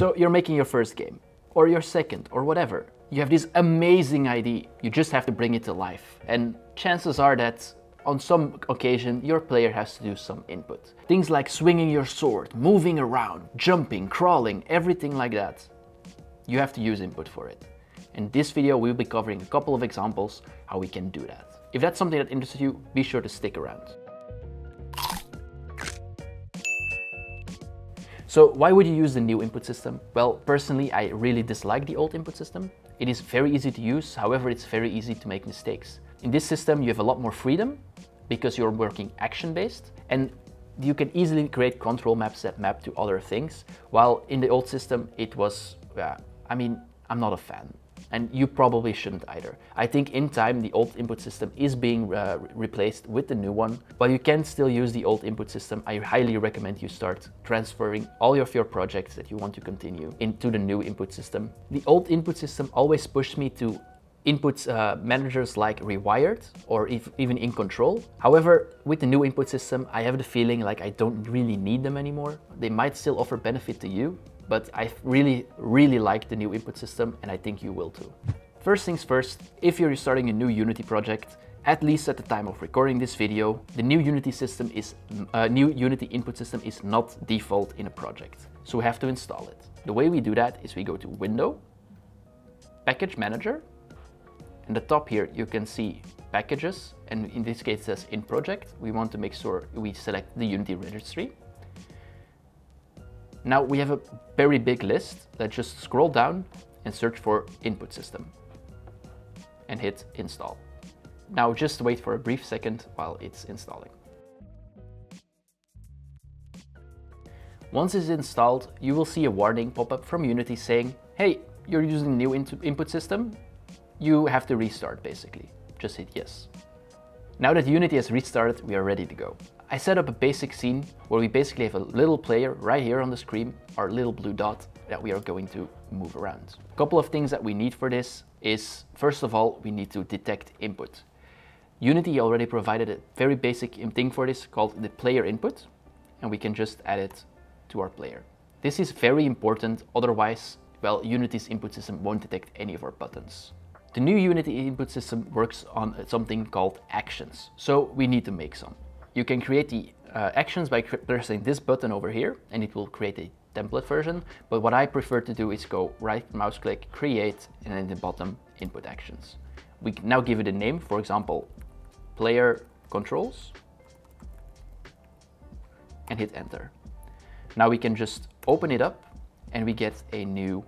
So you're making your first game, or your second, or whatever. You have this amazing idea, you just have to bring it to life. And chances are that on some occasion your player has to do some input. Things like swinging your sword, moving around, jumping, crawling, everything like that. You have to use input for it. In this video we'll be covering a couple of examples how we can do that. If that's something that interests you, be sure to stick around. So why would you use the new input system? Well, personally, I really dislike the old input system. It is very easy to use, however, it's very easy to make mistakes. In this system, you have a lot more freedom because you're working action-based and you can easily create control maps that map to other things, while in the old system, it was, yeah, I mean, I'm not a fan and you probably shouldn't either. I think in time the old input system is being uh, replaced with the new one. While you can still use the old input system, I highly recommend you start transferring all of your projects that you want to continue into the new input system. The old input system always pushed me to input uh, managers like Rewired or if, even InControl. However, with the new input system, I have the feeling like I don't really need them anymore. They might still offer benefit to you, but I really, really like the new input system and I think you will too. First things first, if you're starting a new Unity project, at least at the time of recording this video, the new Unity system is, uh, new Unity input system is not default in a project. So we have to install it. The way we do that is we go to Window, Package Manager, and the top here you can see packages, and in this case it says in project. We want to make sure we select the Unity registry. Now we have a very big list. Let's just scroll down and search for input system and hit install. Now just wait for a brief second while it's installing. Once it's installed, you will see a warning pop up from Unity saying, hey, you're using new input system. You have to restart basically. Just hit yes. Now that Unity has restarted, we are ready to go. I set up a basic scene where we basically have a little player right here on the screen, our little blue dot that we are going to move around. A couple of things that we need for this is, first of all, we need to detect input. Unity already provided a very basic thing for this called the player input, and we can just add it to our player. This is very important, otherwise, well, Unity's input system won't detect any of our buttons. The new Unity input system works on something called actions, so we need to make some. You can create the uh, actions by pressing this button over here and it will create a template version. But what I prefer to do is go right mouse click, create, and then the bottom input actions. We now give it a name, for example, player controls and hit enter. Now we can just open it up and we get a new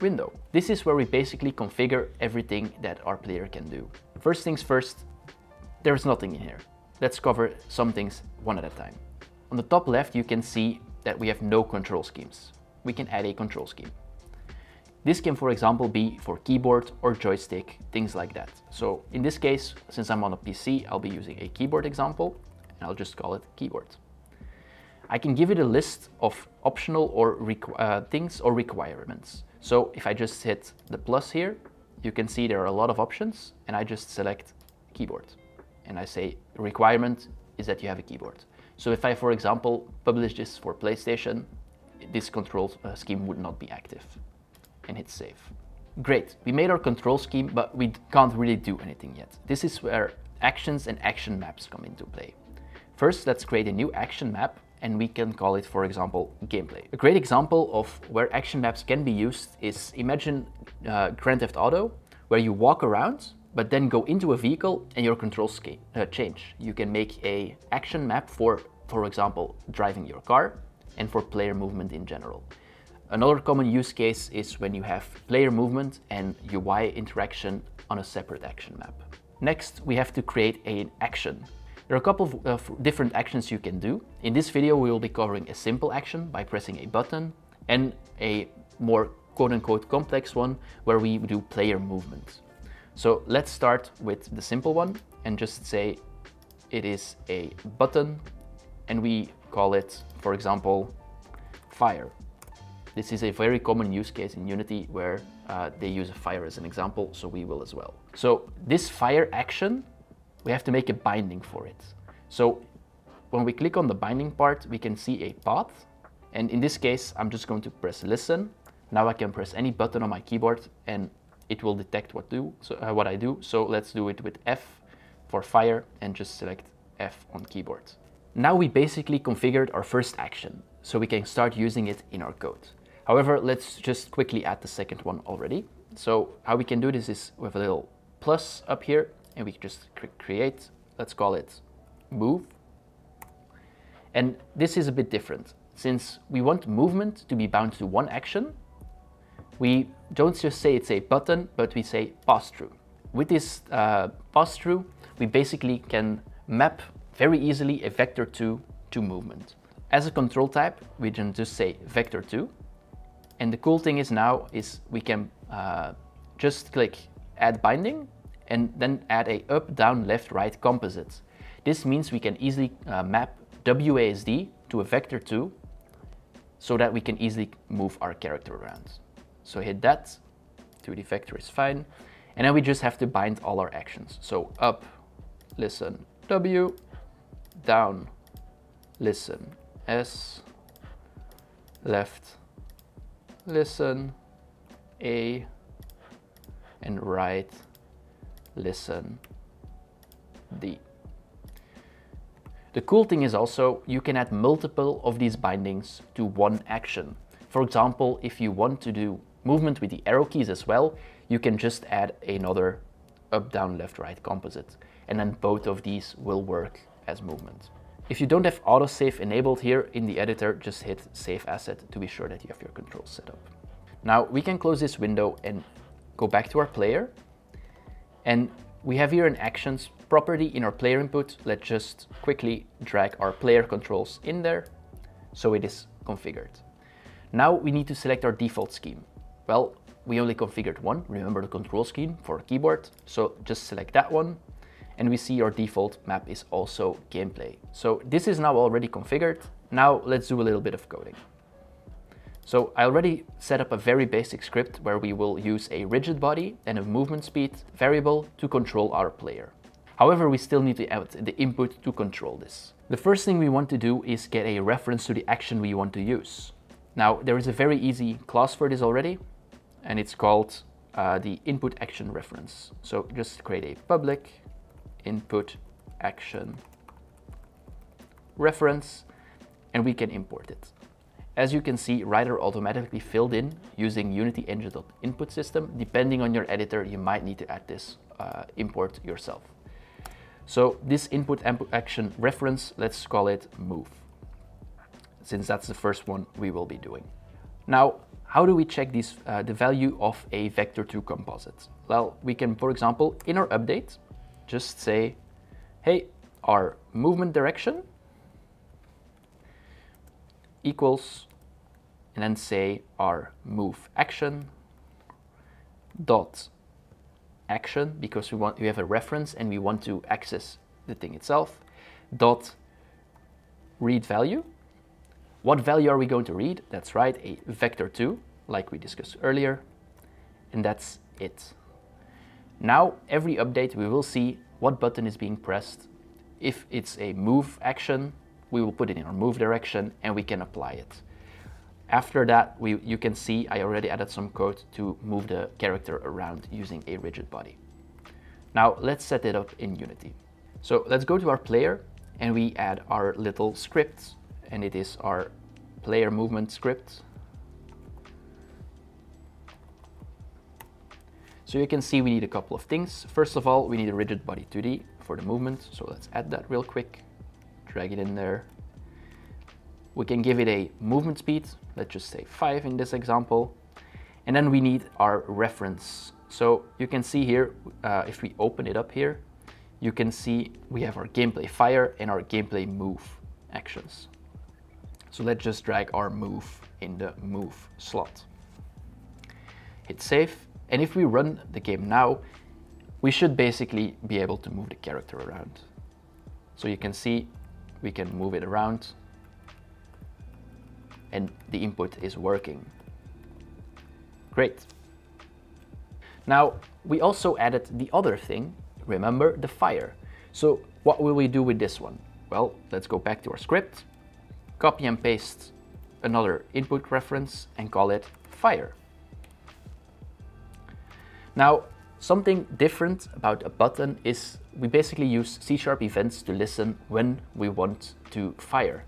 window. This is where we basically configure everything that our player can do. First things first, there's nothing in here. Let's cover some things one at a time. On the top left, you can see that we have no control schemes. We can add a control scheme. This can, for example, be for keyboard or joystick, things like that. So in this case, since I'm on a PC, I'll be using a keyboard example, and I'll just call it keyboard. I can give it a list of optional or uh, things or requirements. So if I just hit the plus here, you can see there are a lot of options, and I just select keyboard and I say requirement is that you have a keyboard. So if I, for example, publish this for PlayStation, this control uh, scheme would not be active and hit save. Great, we made our control scheme, but we can't really do anything yet. This is where actions and action maps come into play. First, let's create a new action map and we can call it, for example, gameplay. A great example of where action maps can be used is imagine uh, Grand Theft Auto, where you walk around but then go into a vehicle and your controls uh, change. You can make a action map for, for example, driving your car and for player movement in general. Another common use case is when you have player movement and UI interaction on a separate action map. Next, we have to create an action. There are a couple of uh, different actions you can do. In this video, we will be covering a simple action by pressing a button and a more quote-unquote complex one where we do player movement. So let's start with the simple one and just say it is a button and we call it, for example, fire. This is a very common use case in Unity where uh, they use a fire as an example, so we will as well. So this fire action, we have to make a binding for it. So when we click on the binding part, we can see a path And in this case, I'm just going to press listen. Now I can press any button on my keyboard and it will detect what, do, so, uh, what I do. So let's do it with F for fire and just select F on keyboard. Now we basically configured our first action, so we can start using it in our code. However, let's just quickly add the second one already. So how we can do this is with a little plus up here, and we just create, let's call it move. And this is a bit different. Since we want movement to be bound to one action, we don't just say it's a button, but we say pass through. With this uh, pass through, we basically can map very easily a vector2 to movement. As a control type, we can just say vector2. And the cool thing is now is we can uh, just click add binding and then add a up, down, left, right composite. This means we can easily uh, map WASD to a vector2 so that we can easily move our character around. So hit that, 2D vector is fine. And then we just have to bind all our actions. So up, listen, W, down, listen, S, left, listen, A, and right, listen, D. The cool thing is also you can add multiple of these bindings to one action. For example, if you want to do movement with the arrow keys as well, you can just add another up, down, left, right composite. And then both of these will work as movement. If you don't have autosave enabled here in the editor, just hit save asset to be sure that you have your controls set up. Now we can close this window and go back to our player. And we have here an actions property in our player input. Let's just quickly drag our player controls in there so it is configured. Now we need to select our default scheme. Well, we only configured one, remember the control scheme for keyboard, so just select that one and we see our default map is also gameplay. So this is now already configured. Now let's do a little bit of coding. So I already set up a very basic script where we will use a rigid body and a movement speed variable to control our player. However, we still need to add the input to control this. The first thing we want to do is get a reference to the action we want to use. Now, there is a very easy class for this already, and it's called uh, the input action reference. So just create a public input action reference and we can import it. As you can see, Rider automatically filled in using Unity engine.input system. Depending on your editor, you might need to add this uh, import yourself. So this input action reference, let's call it move, since that's the first one we will be doing. Now, how do we check this, uh, the value of a vector2 composite? Well, we can, for example, in our update, just say, hey, our movement direction equals, and then say our move action dot action because we want we have a reference and we want to access the thing itself dot read value what value are we going to read? That's right, a vector2, like we discussed earlier, and that's it. Now, every update we will see what button is being pressed. If it's a move action, we will put it in our move direction and we can apply it. After that, we, you can see I already added some code to move the character around using a rigid body. Now let's set it up in Unity. So let's go to our player and we add our little script and it is our player movement script. So you can see we need a couple of things. First of all, we need a rigid body 2D for the movement. So let's add that real quick, drag it in there. We can give it a movement speed. Let's just say five in this example. And then we need our reference. So you can see here, uh, if we open it up here, you can see we have our gameplay fire and our gameplay move actions. So let's just drag our move in the move slot. Hit save. And if we run the game now, we should basically be able to move the character around. So you can see we can move it around and the input is working. Great. Now, we also added the other thing, remember the fire. So what will we do with this one? Well, let's go back to our script copy and paste another input reference and call it fire. Now, something different about a button is we basically use C-sharp events to listen when we want to fire.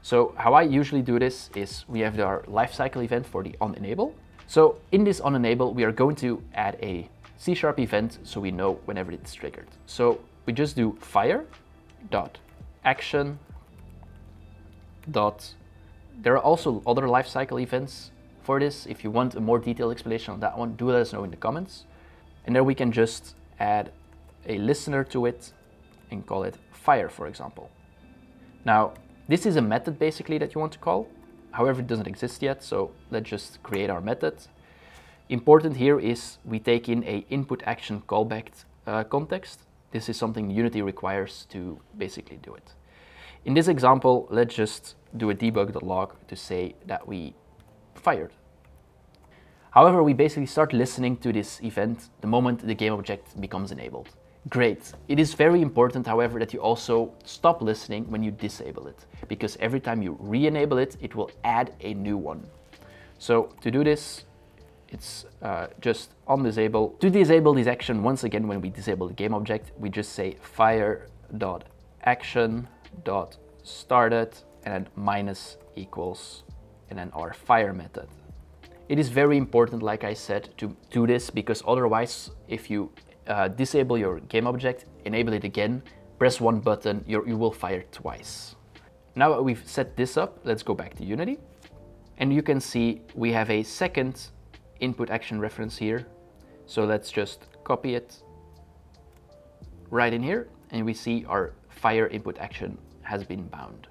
So how I usually do this is we have our lifecycle event for the onEnable. So in this onEnable, we are going to add a C-sharp event so we know whenever it's triggered. So we just do fire dot action dot. There are also other lifecycle events for this. If you want a more detailed explanation on that one, do let us know in the comments. And then we can just add a listener to it and call it fire, for example. Now, this is a method basically that you want to call. However, it doesn't exist yet, so let's just create our method. Important here is we take in a input action callback uh, context. This is something Unity requires to basically do it. In this example, let's just do a debug.log to say that we fired. However, we basically start listening to this event the moment the game object becomes enabled. Great. It is very important, however, that you also stop listening when you disable it, because every time you re-enable it, it will add a new one. So to do this, it's uh, just on disable. To disable this action, once again, when we disable the game object, we just say fire.action.started and then minus equals and then our fire method. It is very important, like I said, to do this because otherwise, if you uh, disable your game object, enable it again, press one button, you will fire twice. Now we've set this up, let's go back to Unity. And you can see we have a second input action reference here. So let's just copy it right in here and we see our fire input action has been bound.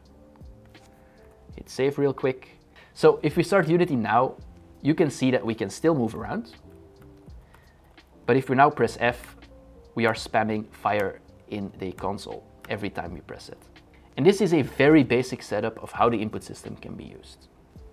Hit save real quick. So if we start Unity now, you can see that we can still move around. But if we now press F, we are spamming fire in the console every time we press it. And this is a very basic setup of how the input system can be used.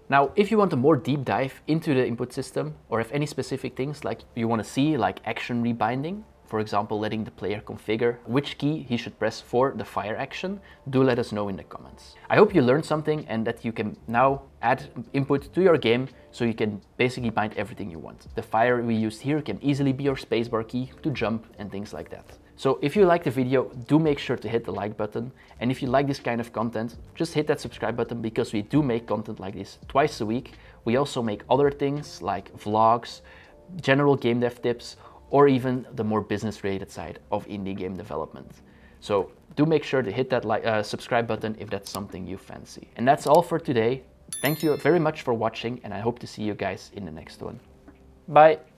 Now, if you want a more deep dive into the input system or if any specific things like you want to see like action rebinding, for example, letting the player configure which key he should press for the fire action, do let us know in the comments. I hope you learned something and that you can now add input to your game so you can basically bind everything you want. The fire we used here can easily be your spacebar key to jump and things like that. So if you like the video, do make sure to hit the like button. And if you like this kind of content, just hit that subscribe button because we do make content like this twice a week. We also make other things like vlogs, general game dev tips, or even the more business related side of indie game development. So do make sure to hit that like, uh, subscribe button if that's something you fancy. And that's all for today. Thank you very much for watching and I hope to see you guys in the next one. Bye.